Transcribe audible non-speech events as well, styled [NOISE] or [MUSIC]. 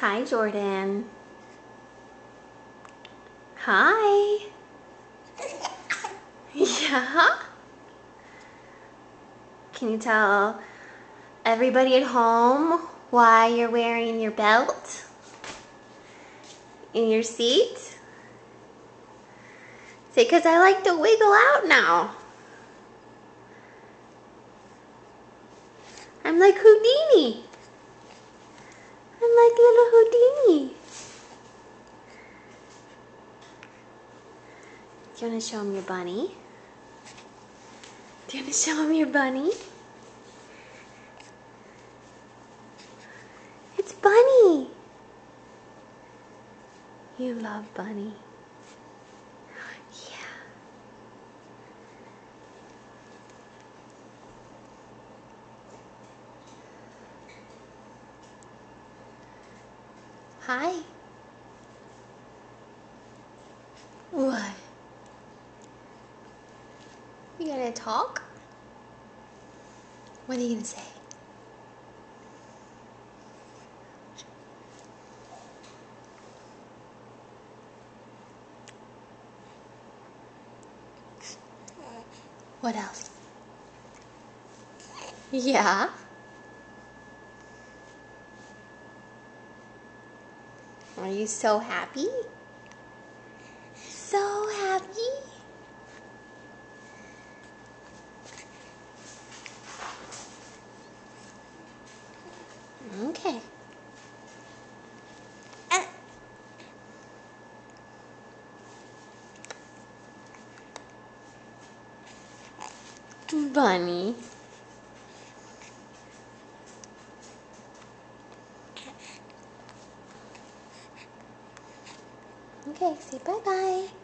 Hi, Jordan. Hi. [LAUGHS] Yeah? Can you tell everybody at home why you're wearing your belt in your seat? Say, because I like to wiggle out now. I'm like Houdini. I'm like little Houdini. Do you want to show him your bunny? Do you want to show him your bunny? It's Bunny. You love Bunny. Hi. What? You gonna talk? What are you gonna say? What else? Yeah. Are you so happy? So happy? Okay. Uh. Bunny. Okay, say bye-bye.